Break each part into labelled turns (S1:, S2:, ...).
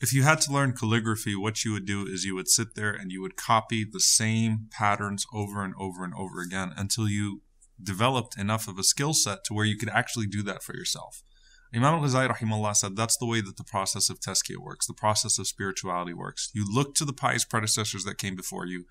S1: If you had to learn calligraphy, what you would do is you would sit there and you would copy the same patterns over and over and over again until you developed enough of a skill set to where you could actually do that for yourself. Imam al-Ghazali rahimahullah said that's the way that the process of tazkiyah works, the process of spirituality works. You look to the pious predecessors that came before you.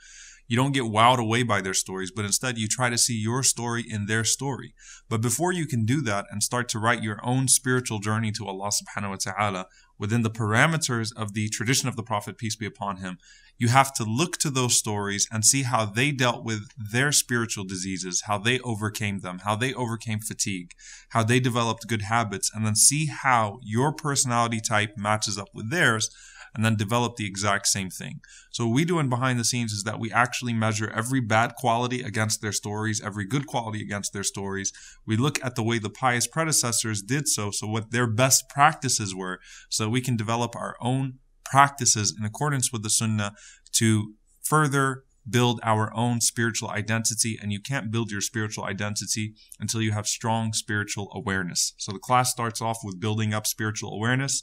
S1: You don't get wowed away by their stories, but instead you try to see your story in their story. But before you can do that and start to write your own spiritual journey to Allah subhanahu wa ta'ala within the parameters of the tradition of the Prophet, peace be upon him, you have to look to those stories and see how they dealt with their spiritual diseases, how they overcame them, how they overcame fatigue, how they developed good habits, and then see how your personality type matches up with theirs and then develop the exact same thing. So what we do in behind the scenes is that we actually measure every bad quality against their stories, every good quality against their stories. We look at the way the pious predecessors did so, so what their best practices were, so we can develop our own practices in accordance with the sunnah to further build our own spiritual identity and you can't build your spiritual identity until you have strong spiritual awareness. So the class starts off with building up spiritual awareness.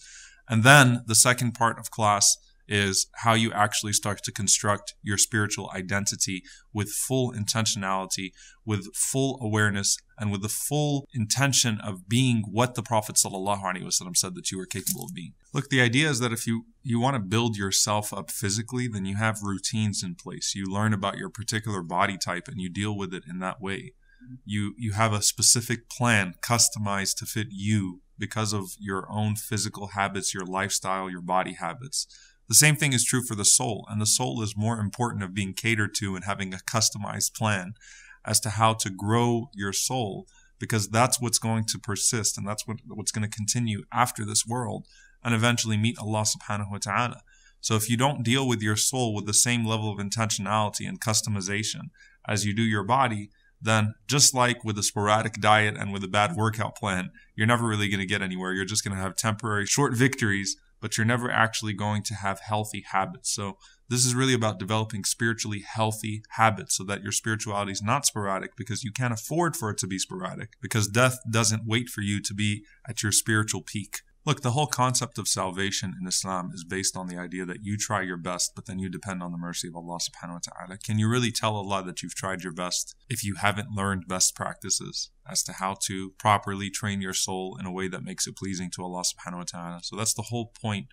S1: And then the second part of class is how you actually start to construct your spiritual identity with full intentionality, with full awareness, and with the full intention of being what the Prophet ﷺ said that you were capable of being. Look, the idea is that if you, you want to build yourself up physically, then you have routines in place. You learn about your particular body type and you deal with it in that way. You, you have a specific plan customized to fit you because of your own physical habits, your lifestyle, your body habits. The same thing is true for the soul, and the soul is more important of being catered to and having a customized plan as to how to grow your soul because that's what's going to persist and that's what, what's going to continue after this world and eventually meet Allah subhanahu wa ta'ala. So if you don't deal with your soul with the same level of intentionality and customization as you do your body, then just like with a sporadic diet and with a bad workout plan, you're never really going to get anywhere. You're just going to have temporary short victories, but you're never actually going to have healthy habits. So this is really about developing spiritually healthy habits so that your spirituality is not sporadic because you can't afford for it to be sporadic because death doesn't wait for you to be at your spiritual peak. Look, the whole concept of salvation in Islam is based on the idea that you try your best, but then you depend on the mercy of Allah subhanahu wa ta'ala. Can you really tell Allah that you've tried your best if you haven't learned best practices as to how to properly train your soul in a way that makes it pleasing to Allah subhanahu wa ta'ala? So that's the whole point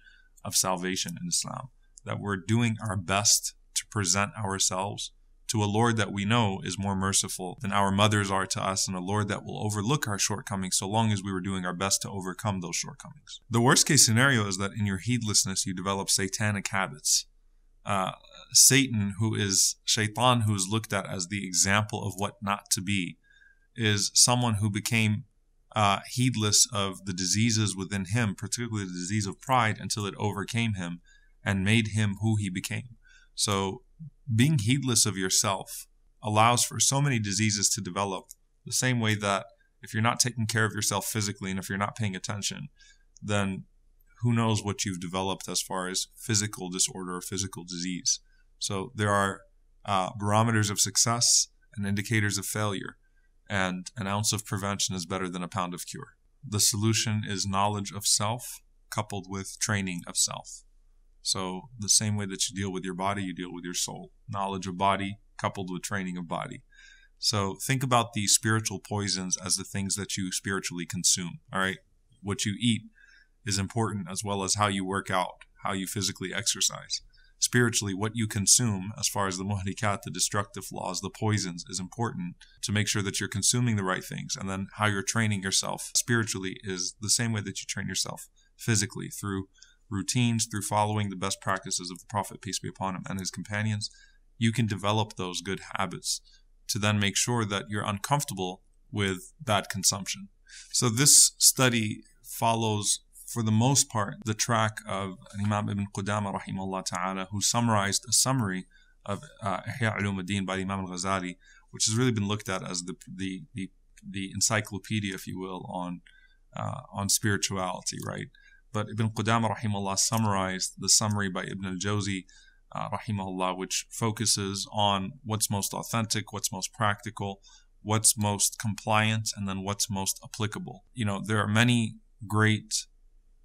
S1: of salvation in Islam, that we're doing our best to present ourselves to a Lord that we know is more merciful than our mothers are to us, and a Lord that will overlook our shortcomings so long as we were doing our best to overcome those shortcomings. The worst case scenario is that in your heedlessness, you develop satanic habits. Uh, Satan, who is shaitan, who is looked at as the example of what not to be, is someone who became uh, heedless of the diseases within him, particularly the disease of pride, until it overcame him and made him who he became. So being heedless of yourself allows for so many diseases to develop the same way that if you're not taking care of yourself physically and if you're not paying attention, then who knows what you've developed as far as physical disorder or physical disease. So there are uh, barometers of success and indicators of failure, and an ounce of prevention is better than a pound of cure. The solution is knowledge of self coupled with training of self. So, the same way that you deal with your body, you deal with your soul. Knowledge of body coupled with training of body. So, think about these spiritual poisons as the things that you spiritually consume. All right. What you eat is important as well as how you work out, how you physically exercise. Spiritually, what you consume, as far as the muhlikat, the destructive laws, the poisons, is important to make sure that you're consuming the right things. And then how you're training yourself spiritually is the same way that you train yourself physically through routines, through following the best practices of the Prophet, peace be upon him, and his companions, you can develop those good habits to then make sure that you're uncomfortable with bad consumption. So this study follows, for the most part, the track of Imam Ibn Qudama rahimahullah ta'ala, who summarized a summary of uh, Ihya Ulumuddin by Imam al-Ghazali, which has really been looked at as the, the, the, the encyclopedia, if you will, on, uh, on spirituality, right? But Ibn Qudama rahimahullah summarized the summary by Ibn al-Jawzi uh, rahimahullah, which focuses on what's most authentic, what's most practical, what's most compliant, and then what's most applicable. You know, there are many great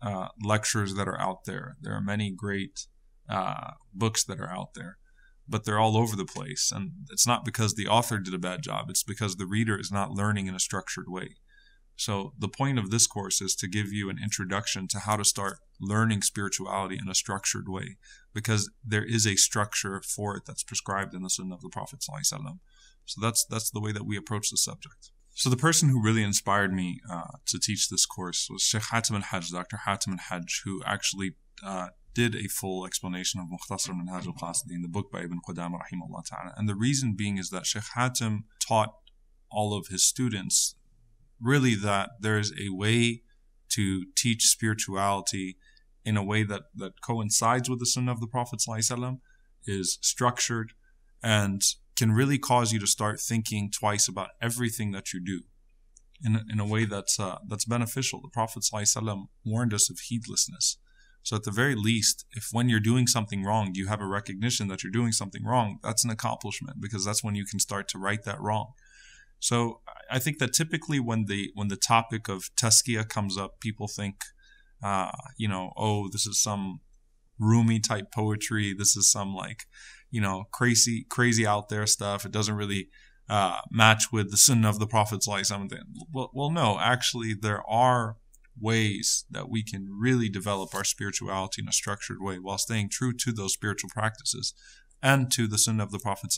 S1: uh, lectures that are out there. There are many great uh, books that are out there, but they're all over the place. And it's not because the author did a bad job, it's because the reader is not learning in a structured way. So, the point of this course is to give you an introduction to how to start learning spirituality in a structured way, because there is a structure for it that's prescribed in the Sunnah of the Prophet. So, that's, that's the way that we approach the subject. So the person who really inspired me uh, to teach this course was Sheikh Hatim al-Hajj, Dr. Hatim al-Hajj, who actually uh, did a full explanation of Mukhtasar Minhaj al-Qasidin, the book by Ibn Qudama rahimahullah ta'ala. And the reason being is that Sheikh Hatim taught all of his students really that there is a way to teach spirituality in a way that, that coincides with the sunnah of the Prophet ﷺ, is structured and can really cause you to start thinking twice about everything that you do in, in a way that's, uh, that's beneficial. The Prophet ﷺ warned us of heedlessness. So at the very least, if when you're doing something wrong, you have a recognition that you're doing something wrong, that's an accomplishment because that's when you can start to right that wrong. So I think that typically when the when the topic of tazkiyah comes up, people think, uh, you know, oh, this is some Rumi type poetry. This is some like, you know, crazy crazy out there stuff. It doesn't really uh, match with the sunnah of the Prophet. Well, well, no, actually, there are ways that we can really develop our spirituality in a structured way while staying true to those spiritual practices and to the sunnah of the Prophet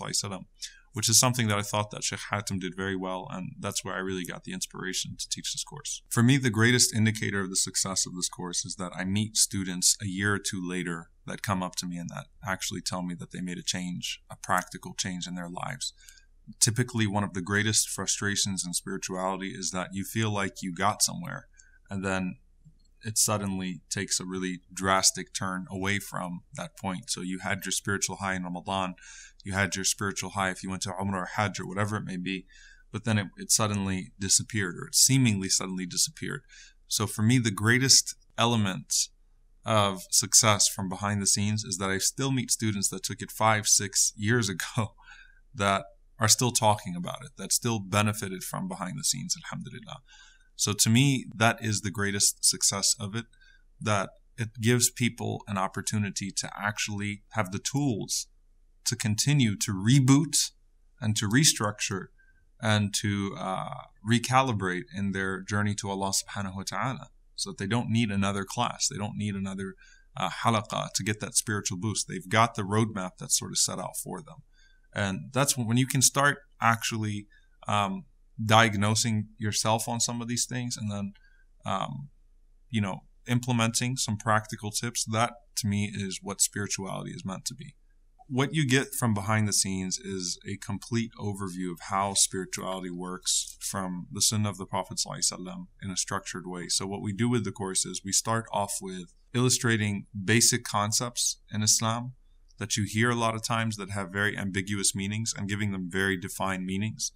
S1: which is something that I thought that Sheikh Hatim did very well, and that's where I really got the inspiration to teach this course. For me, the greatest indicator of the success of this course is that I meet students a year or two later that come up to me and that actually tell me that they made a change, a practical change in their lives. Typically, one of the greatest frustrations in spirituality is that you feel like you got somewhere, and then it suddenly takes a really drastic turn away from that point. So you had your spiritual high in Ramadan, you had your spiritual high if you went to Umrah or Hajj or whatever it may be, but then it, it suddenly disappeared or it seemingly suddenly disappeared. So for me, the greatest element of success from behind the scenes is that I still meet students that took it five, six years ago that are still talking about it, that still benefited from behind the scenes, alhamdulillah. So to me, that is the greatest success of it, that it gives people an opportunity to actually have the tools to continue to reboot and to restructure and to uh, recalibrate in their journey to Allah subhanahu wa ta'ala so that they don't need another class. They don't need another uh, to get that spiritual boost. They've got the roadmap that's sort of set out for them. And that's when, when you can start actually um, diagnosing yourself on some of these things and then, um, you know, implementing some practical tips. That to me is what spirituality is meant to be what you get from behind the scenes is a complete overview of how spirituality works from the Sunnah of the Prophet ﷺ in a structured way. So, what we do with the course is we start off with illustrating basic concepts in Islam that you hear a lot of times that have very ambiguous meanings and giving them very defined meanings.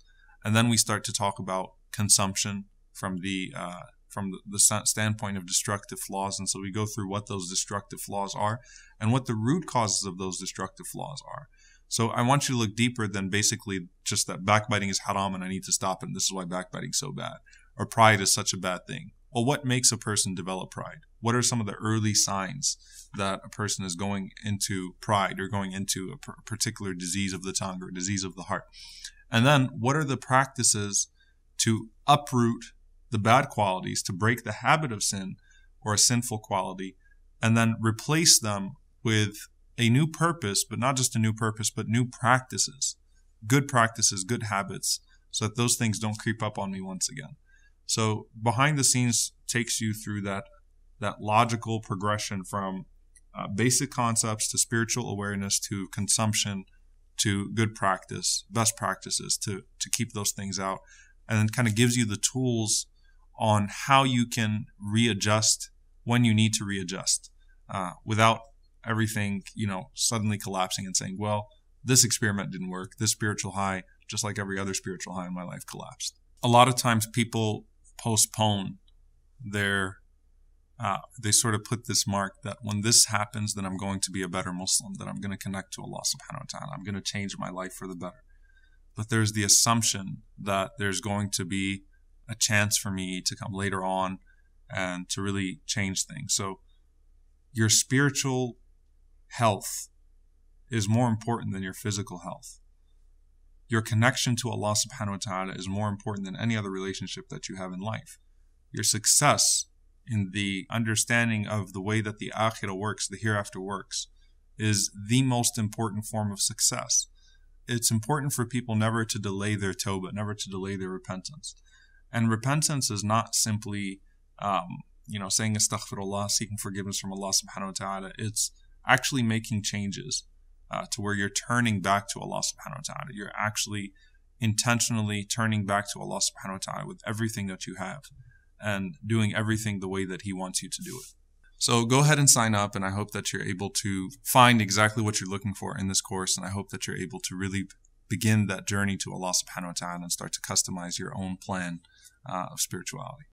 S1: And then we start to talk about consumption from the uh, from the, standpoint of destructive flaws. And so we go through what those destructive flaws are and what the root causes of those destructive flaws are. So I want you to look deeper than basically just that backbiting is haram and I need to stop it. And this is why backbiting is so bad. Or pride is such a bad thing. Well, what makes a person develop pride? What are some of the early signs that a person is going into pride or going into a particular disease of the tongue or disease of the heart? And then what are the practices to uproot the bad qualities, to break the habit of sin or a sinful quality, and then replace them with a new purpose, but not just a new purpose, but new practices, good practices, good habits, so that those things don't creep up on me once again. So behind the scenes takes you through that that logical progression from uh, basic concepts to spiritual awareness to consumption to good practice, best practices to to keep those things out, and then kind of gives you the tools on how you can readjust when you need to readjust uh, without everything, you know, suddenly collapsing and saying, well, this experiment didn't work. This spiritual high, just like every other spiritual high in my life, collapsed. A lot of times people postpone their, uh, they sort of put this mark that when this happens, then I'm going to be a better Muslim, that I'm going to connect to Allah subhanahu wa ta'ala. I'm going to change my life for the better. But there's the assumption that there's going to be a chance for me to come later on and to really change things. So your spiritual health is more important than your physical health. Your connection to Allah subhanahu wa ta'ala is more important than any other relationship that you have in life. Your success in the understanding of the way that the akhirah works, the hereafter works, is the most important form of success. It's important for people never to delay their tawbah, never to delay their repentance. And repentance is not simply, um, you know, saying astaghfirullah, seeking forgiveness from Allah subhanahu wa ta'ala. It's actually making changes uh, to where you're turning back to Allah subhanahu wa ta'ala. You're actually intentionally turning back to Allah subhanahu wa ta'ala with everything that you have and doing everything the way that He wants you to do it. So go ahead and sign up, and I hope that you're able to find exactly what you're looking for in this course, and I hope that you're able to really begin that journey to Allah subhanahu wa ta'ala and start to customize your own plan uh, of spirituality.